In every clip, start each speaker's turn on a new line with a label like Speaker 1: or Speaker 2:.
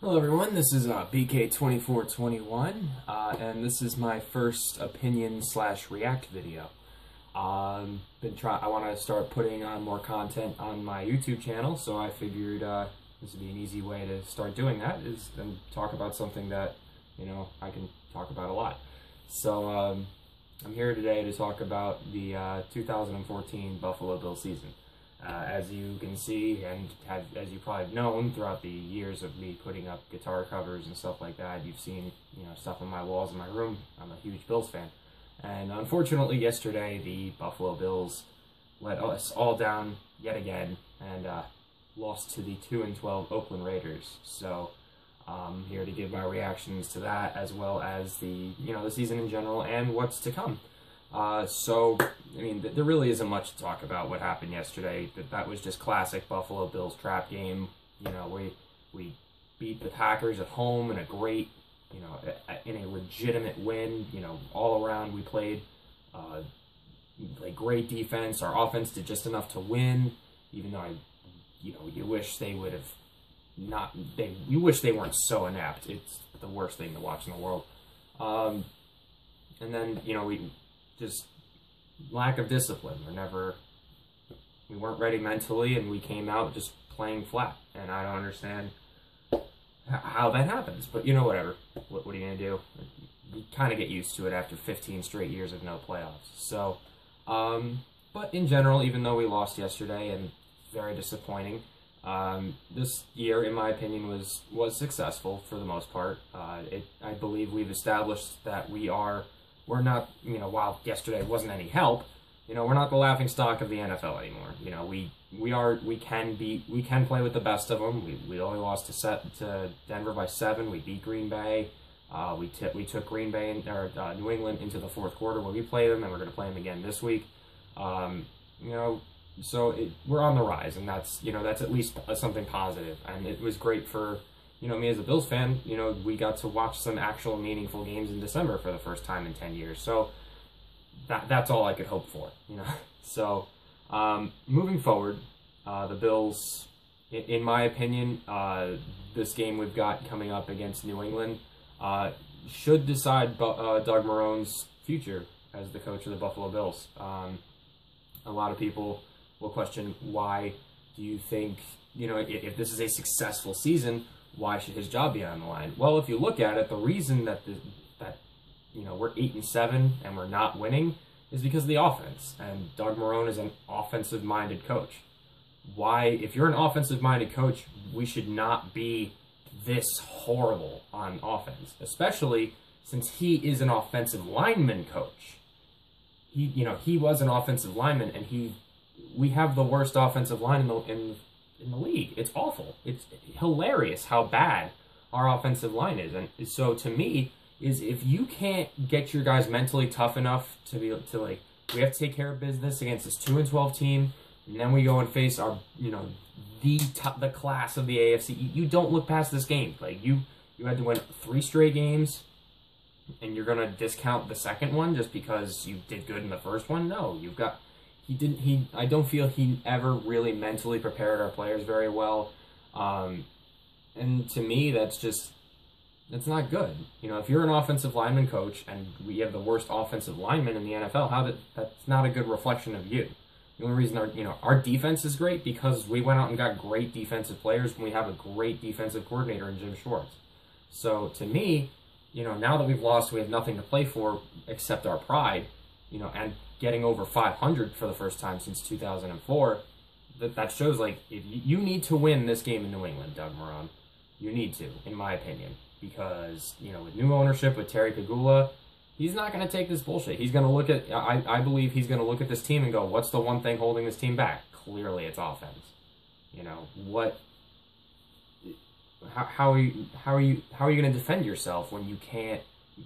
Speaker 1: Hello everyone, this is uh, BK2421, uh, and this is my first opinion slash react video. Um, been try I want to start putting on more content on my YouTube channel, so I figured uh, this would be an easy way to start doing that, is then talk about something that, you know, I can talk about a lot. So, um, I'm here today to talk about the uh, 2014 Buffalo Bill season. Uh, as you can see, and have, as you probably have known throughout the years of me putting up guitar covers and stuff like that, you've seen you know stuff on my walls in my room. I'm a huge Bills fan, and unfortunately, yesterday the Buffalo Bills let us all down yet again and uh, lost to the two and twelve Oakland Raiders. So. I'm here to give my reactions to that as well as the you know the season in general and what's to come. Uh, so, I mean, th there really isn't much to talk about what happened yesterday. That that was just classic Buffalo Bills trap game. You know, we we beat the Packers at home in a great, you know, in a legitimate win. You know, all around we played uh, like great defense. Our offense did just enough to win, even though I, you know, you wish they would have not. They you wish they weren't so inept. It's the worst thing to watch in the world. Um, and then you know we just lack of discipline. We're never, we weren't ready mentally, and we came out just playing flat. And I don't understand how that happens. But you know, whatever. What, what are you gonna do? You kind of get used to it after 15 straight years of no playoffs. So, um, but in general, even though we lost yesterday and very disappointing, um, this year, in my opinion, was was successful for the most part. Uh, it, I believe we've established that we are we're not, you know, while yesterday wasn't any help, you know, we're not the laughing stock of the NFL anymore. You know, we we are we can be we can play with the best of them. We, we only lost to set to Denver by seven. We beat Green Bay. Uh, we t- we took Green Bay in, or uh, New England into the fourth quarter where we play them, and we're going to play them again this week. Um, you know, so it, we're on the rise, and that's you know that's at least something positive, and it was great for you know, me as a Bills fan, you know, we got to watch some actual meaningful games in December for the first time in 10 years. So that that's all I could hope for, you know. So um, moving forward, uh, the Bills, in, in my opinion, uh, this game we've got coming up against New England uh, should decide uh, Doug Marrone's future as the coach of the Buffalo Bills. Um, a lot of people will question why do you think, you know, if, if this is a successful season, why should his job be on the line? Well, if you look at it, the reason that the, that you know we're eight and seven and we're not winning is because of the offense. And Doug Marrone is an offensive-minded coach. Why, if you're an offensive-minded coach, we should not be this horrible on offense, especially since he is an offensive lineman coach. He, you know, he was an offensive lineman, and he, we have the worst offensive line in the in in the league. It's awful. It's hilarious how bad our offensive line is. And so to me, is if you can't get your guys mentally tough enough to be to like we have to take care of business against this two and twelve team, and then we go and face our you know the top, the class of the AFC. You, don't look past this game. Like you you had to win three straight games, and you're gonna discount the second one just because you did good in the first one. No, you've got he didn't he I don't feel he ever really mentally prepared our players very well. Um, and to me that's just that's not good. You know, if you're an offensive lineman coach and we have the worst offensive lineman in the NFL, how that that's not a good reflection of you. The only reason our you know our defense is great because we went out and got great defensive players and we have a great defensive coordinator in Jim Schwartz. So to me, you know, now that we've lost, we have nothing to play for except our pride. You know, and getting over 500 for the first time since 2004, that, that shows like if you, you need to win this game in New England, Doug Marrone. You need to, in my opinion, because you know with new ownership with Terry Pegula, he's not going to take this bullshit. He's going to look at I, I believe he's going to look at this team and go, what's the one thing holding this team back? Clearly, it's offense. You know what? How, how are you how are you how are you going to defend yourself when you can't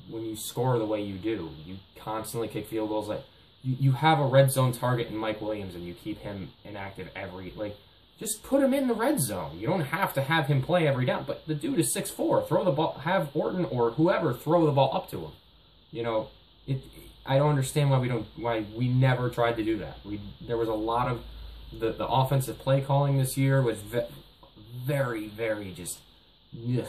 Speaker 1: when you score the way you do? You constantly kick field goals like you, you have a red zone target in Mike Williams and you keep him inactive every like just put him in the red zone. You don't have to have him play every down, but the dude is six four. Throw the ball have Orton or whoever throw the ball up to him. You know, it I don't understand why we don't why we never tried to do that. We there was a lot of the the offensive play calling this year was ve- very, very just ugh,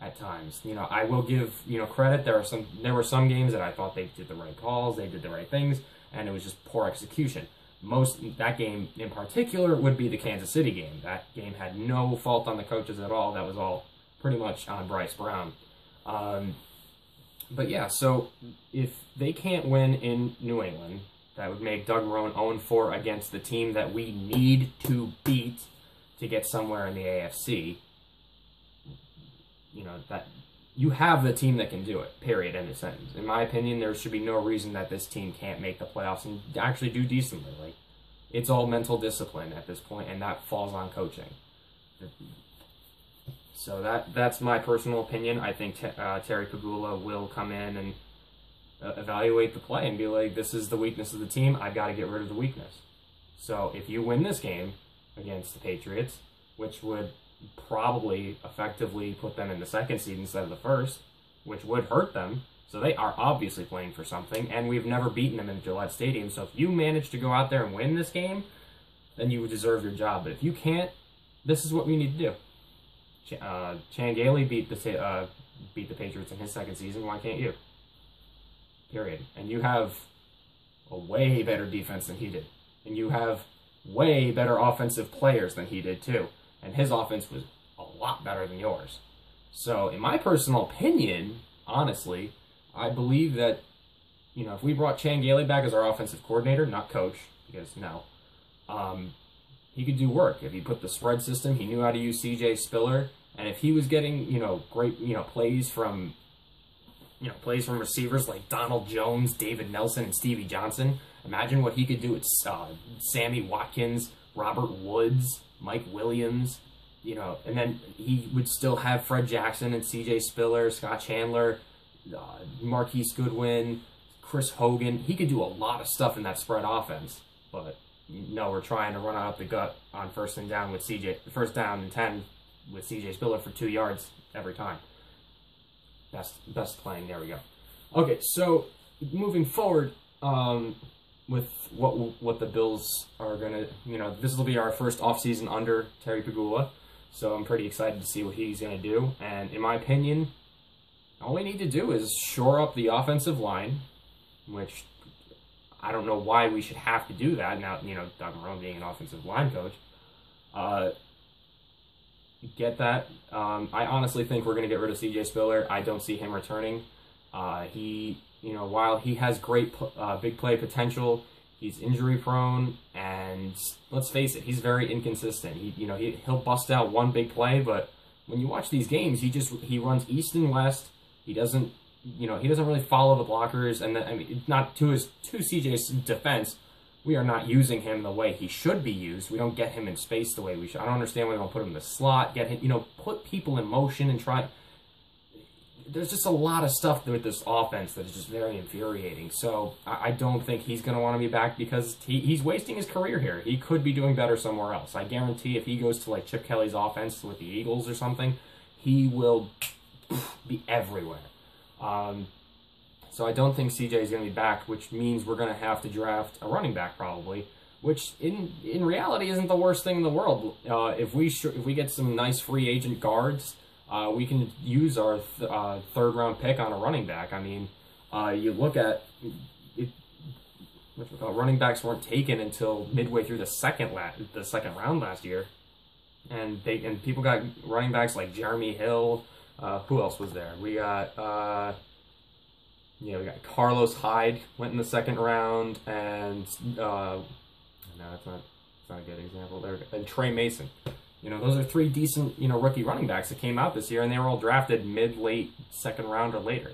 Speaker 1: at times. You know, I will give you know credit. There are some there were some games that I thought they did the right calls, they did the right things, and it was just poor execution. Most that game in particular would be the Kansas City game. That game had no fault on the coaches at all. That was all pretty much on Bryce Brown. Um, but yeah, so if they can't win in New England, that would make Doug Marrone 0 4 against the team that we need to beat to get somewhere in the AFC. Know, that you have the team that can do it, period, in a sentence. In my opinion, there should be no reason that this team can't make the playoffs and actually do decently. Like, it's all mental discipline at this point, and that falls on coaching. So that that's my personal opinion. I think uh, Terry Pegula will come in and uh, evaluate the play and be like, "This is the weakness of the team. I've got to get rid of the weakness." So if you win this game against the Patriots, which would probably effectively put them in the second seed instead of the first, which would hurt them. So they are obviously playing for something, and we've never beaten them in Gillette Stadium. So if you manage to go out there and win this game, then you deserve your job. But if you can't, this is what we need to do. Ch- uh, Chan Gailey beat the uh, beat the Patriots in his second season. Why can't you? Period. And you have a way better defense than he did, and you have way better offensive players than he did too. And his offense was a lot better than yours. So, in my personal opinion, honestly, I believe that you know if we brought Chan Gailey back as our offensive coordinator, not coach, because no, um, he could do work if he put the spread system. He knew how to use C.J. Spiller, and if he was getting you know great you know plays from you know plays from receivers like Donald Jones, David Nelson, and Stevie Johnson. Imagine what he could do with uh, Sammy Watkins, Robert Woods, Mike Williams, you know, and then he would still have Fred Jackson and C.J. Spiller, Scott Chandler, uh, Marquise Goodwin, Chris Hogan. He could do a lot of stuff in that spread offense, but no, we're trying to run out the gut on first and down with CJ, first down and 10 with CJ Spiller for two yards every time. Best, best playing. There we go. Okay, so moving forward, um, with what what the Bills are gonna, you know, this will be our first offseason under Terry Pegula, so I'm pretty excited to see what he's gonna do. And in my opinion, all we need to do is shore up the offensive line, which I don't know why we should have to do that now. You know, Doug Marrone being an offensive line coach, uh, get that. Um, I honestly think we're gonna get rid of C.J. Spiller. I don't see him returning. Uh, he you know, while he has great uh, big play potential, he's injury prone, and let's face it, he's very inconsistent. He, you know, he, he'll bust out one big play, but when you watch these games, he just he runs east and west. He doesn't, you know, he doesn't really follow the blockers, and then, I mean, not to his to CJ's defense. We are not using him the way he should be used. We don't get him in space the way we should. I don't understand why we don't put him in the slot. Get him, you know, put people in motion and try there's just a lot of stuff with this offense that is just very infuriating. So I, I don't think he's going to want to be back because he, he's wasting his career here. He could be doing better somewhere else. I guarantee if he goes to like Chip Kelly's offense with the Eagles or something, he will be everywhere. Um, so I don't think CJ is going to be back, which means we're going to have to draft a running back probably. Which in in reality isn't the worst thing in the world. Uh, if we sh- if we get some nice free agent guards uh, we can use our th- uh, third round pick on a running back. I mean, uh, you look at it, running backs weren't taken until midway through the second la- the second round last year, and they and people got running backs like Jeremy Hill. Uh, who else was there? We got uh, you know we got Carlos Hyde went in the second round, and uh, no, that's not that's not a good example there. And Tre Mason. You know, those are three decent, you know, rookie running backs that came out this year, and they were all drafted mid, late, second round or later.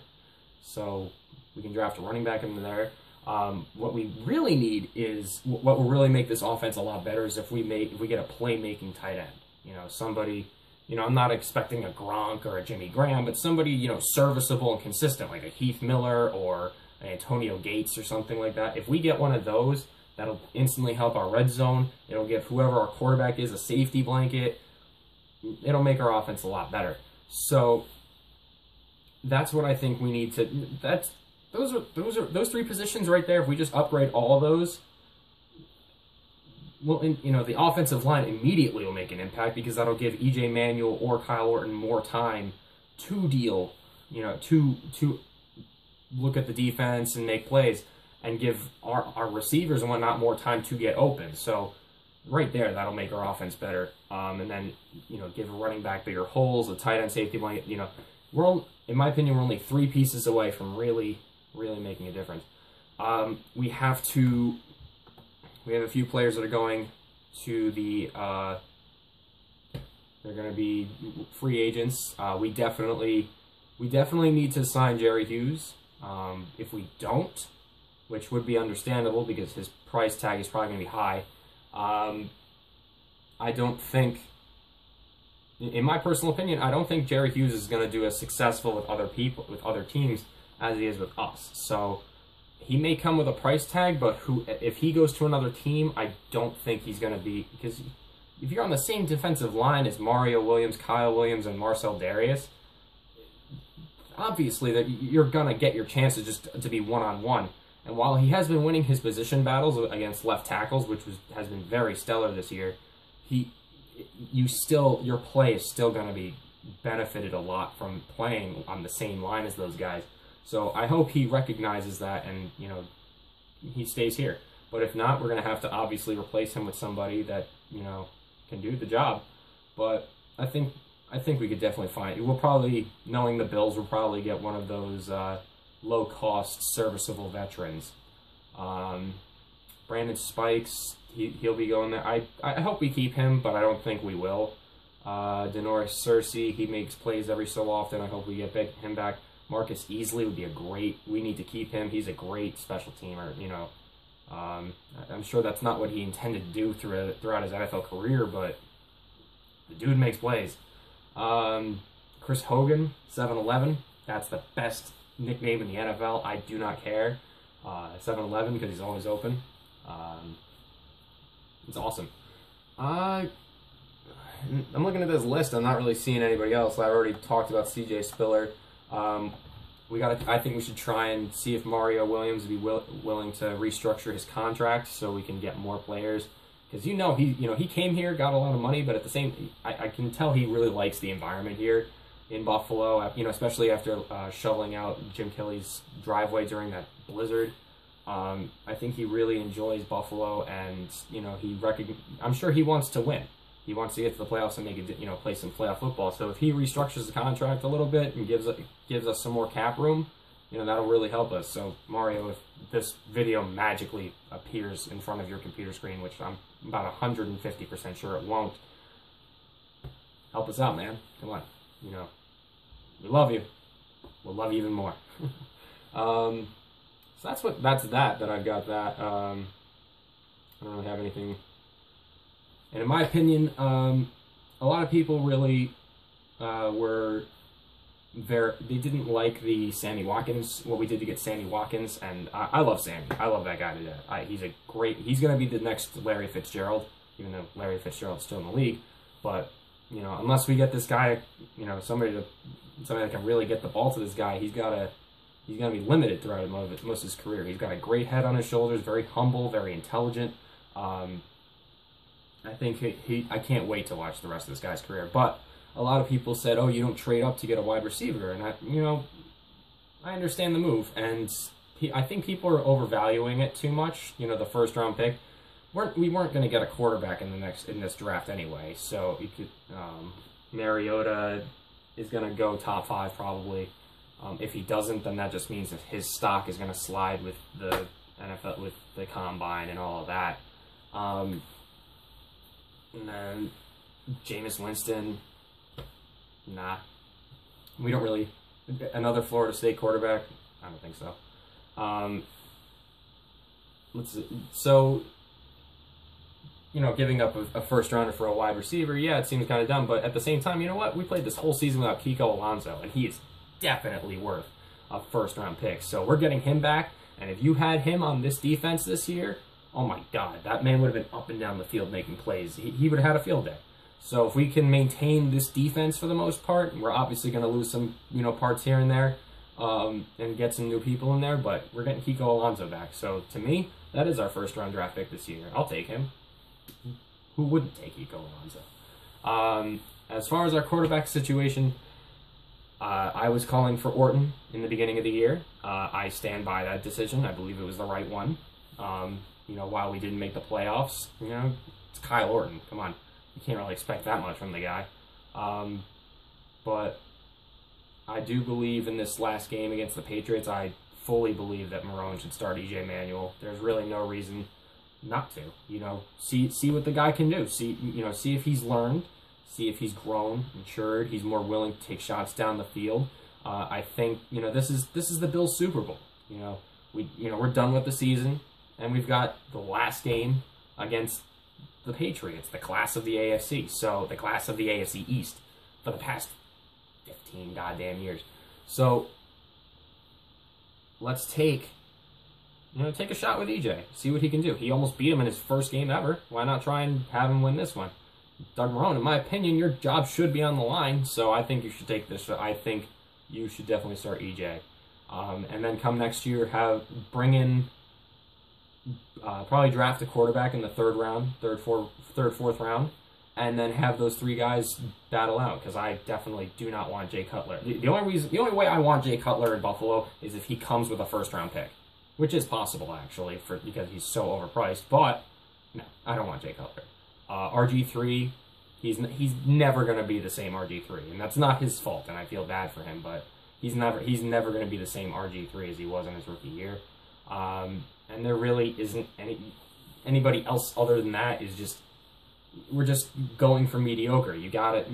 Speaker 1: So we can draft a running back in there. Um, what we really need is what will really make this offense a lot better is if we make if we get a playmaking tight end. You know, somebody. You know, I'm not expecting a Gronk or a Jimmy Graham, but somebody you know serviceable and consistent, like a Heath Miller or an Antonio Gates or something like that. If we get one of those, That'll instantly help our red zone. It'll give whoever our quarterback is a safety blanket. It'll make our offense a lot better. So that's what I think we need to. That's those are those are those three positions right there. If we just upgrade all those, well, in, you know, the offensive line immediately will make an impact because that'll give EJ Manuel or Kyle Orton more time to deal, you know, to to look at the defense and make plays and give our, our receivers and whatnot more time to get open. So right there, that'll make our offense better. Um, and then, you know, give a running back bigger holes, a tight end safety you know, we're, in my opinion, we're only three pieces away from really, really making a difference. Um, we have to, we have a few players that are going to the, uh, they're going to be free agents. Uh, we definitely, we definitely need to sign Jerry Hughes. Um, if we don't, which would be understandable because his price tag is probably going to be high, um, I don't think, in my personal opinion, I don't think Jerry Hughes is going to do as successful with other people, with other teams, as he is with us. So he may come with a price tag, but who if he goes to another team, I don't think he's going to be because if you're on the same defensive line as Mario Williams, Kyle Williams, and Marcel Dareus, obviously that you're going to get your chances just to be one on one. And while he has been winning his position battles against left tackles, which was, has been very stellar this year, he you still your play is still going to be benefited a lot from playing on the same line as those guys. So I hope he recognizes that and you know he stays here. But if not, we're going to have to obviously replace him with somebody that you know can do the job. But I think I think we could definitely find. We'll probably knowing the Bills, we'll probably get one of those. Uh, low cost, serviceable veterans. Um, Brandon Spikes, he, he'll be going there. I, I hope we keep him, but I don't think we will. Uh, Da'Norris Searcy, he makes plays every so often. I hope we get him back. Marcus Easley would be a great, we need to keep him. He's a great special teamer, you know. Um, I'm sure that's not what he intended to do throughout, throughout his NFL career, but the dude makes plays. Um, Chris Hogan, 7-Eleven, that's the best nickname in the NFL. I do not care. Uh, 7-Eleven because he's always open. Um, it's awesome. Uh, I'm looking at this list. I'm not really seeing anybody else. I already talked about C.J. Spiller. Um, we got. I think we should try and see if Mario Williams would be will, willing to restructure his contract so we can get more players. Because you know he, you know he came here, got a lot of money, but at the same, I, I can tell he really likes the environment here in Buffalo, you know, especially after uh, shoveling out Jim Kelly's driveway during that blizzard. Um, I think he really enjoys Buffalo, and you know, he recogn- I'm sure he wants to win. He wants to get to the playoffs and make it, you know, play some playoff football. So if he restructures the contract a little bit and gives gives us some more cap room, you know, that'll really help us. So Mario, if this video magically appears in front of your computer screen, which I'm about 150% sure it won't, help us out, man. Come on you know, we love you. We'll love you even more. um, so that's what that's that that I've got that. Um, I don't really have anything. And in my opinion, um, a lot of people really uh, were there. They didn't like the Sammy Watkins. What we did to get Sammy Watkins, and I, I love Sammy. I love that guy to death. I, he's a great. He's going to be the next Larry Fitzgerald, even though Larry Fitzgerald's still in the league. But you know, unless we get this guy, you know, somebody to somebody that can really get the ball to this guy, he's got to he's going to be limited throughout most of his career. He's got a great head on his shoulders, very humble, very intelligent. Um, I think he, he, I can't wait to watch the rest of this guy's career. But a lot of people said, "Oh, you don't trade up to get a wide receiver," and I, you know, I understand the move, and I think people are overvaluing it too much. You know, the first round pick weren't we weren't going to get a quarterback in the next in this draft anyway. So you could um, Mariota is going to go top five probably. Um, if he doesn't, then that just means that his stock is going to slide with the NFL with the combine and all of that. Um, and then Jameis Winston, nah, we don't really another Florida State quarterback. I don't think so. Um, let's see. so you know, giving up a, a, first rounder for a wide receiver, yeah, it seems kind of dumb. But at the same time, you know what? We played this whole season without Kiko Alonso, and he is definitely worth a first round pick. So we're getting him back. And if you had him on this defense this year, oh my God, that man would have been up and down the field making plays. He, he would have had a field day. So if we can maintain this defense for the most part, we're obviously going to lose some, you know, parts here and there um, and get some new people in there, but we're getting Kiko Alonso back. So to me, that is our first round draft pick this year. I'll take him. Who wouldn't take Kiko Alonso? Um, as far as our quarterback situation, uh, I was calling for Orton in the beginning of the year. Uh, I stand by that decision. I believe it was the right one. Um, you know, while we didn't make the playoffs, you know, it's Kyle Orton. Come on, you can't really expect that much from the guy. Um, but I do believe in this last game against the Patriots. I fully believe that Marrone should start EJ Manuel. There's really no reason not to. You know, see see what the guy can do. See you know, see if he's learned, see if he's grown, matured. He's more willing to take shots down the field. Uh, I think you know this is this is the Bills Super Bowl. You know, we you know we're done with the season, and we've got the last game against the Patriots, the class of the AFC. So the class of the AFC East for the past fifteen goddamn years. So let's take you know, take a shot with EJ. See what he can do. He almost beat him in his first game ever. Why not try and have him win this one? Doug Marrone, in my opinion, your job should be on the line, so I think you should take this. I think you should definitely start EJ. Um, and then come next year, have bring in uh, probably draft a quarterback in the third round, third, fourth, third, fourth round, and then have those three guys battle out. Because I definitely do not want Jay Cutler. The, the only reason, the only way I want Jay Cutler in Buffalo is if he comes with a first round pick which is possible actually for because he's so overpriced. But no, I don't want Jay Cutler. Uh, RG three, he's he's never going to be the same RG three, and that's not his fault, and I feel bad for him. But he's never he's never going to be the same RG three as he was in his rookie year. Um, and there really isn't any anybody else other than that is just we're just going for mediocre. You got it.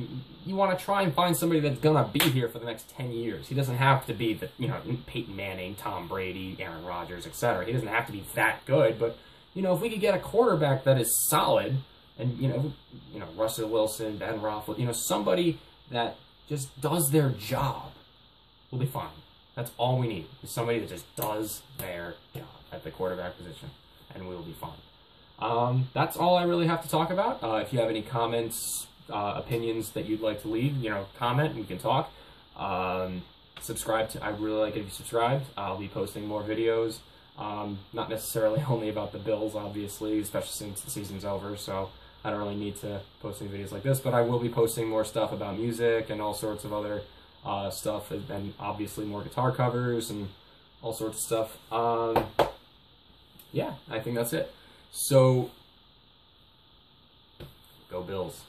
Speaker 1: You want to try and find somebody that's gonna be here for the next ten years. He doesn't have to be the you know Peyton Manning, Tom Brady, Aaron Rodgers, etc. He doesn't have to be that good. But you know, if we could get a quarterback that is solid, and you know, you know Russell Wilson, Ben Roethlisberger, you know, somebody that just does their job, we'll be fine. That's all we need. Is somebody that just does their job at the quarterback position, and we will be fine. Um, that's all I really have to talk about. Uh, if you have any comments, uh, opinions that you'd like to leave, you know, comment, and we can talk. Um, subscribe to, I really like it if you subscribe. I'll be posting more videos. Um, not necessarily only about the Bills, obviously, especially since the season's over, so I don't really need to post any videos like this, but I will be posting more stuff about music and all sorts of other uh, stuff, and obviously more guitar covers and all sorts of stuff. Um, yeah, I think that's it. So, go Bills.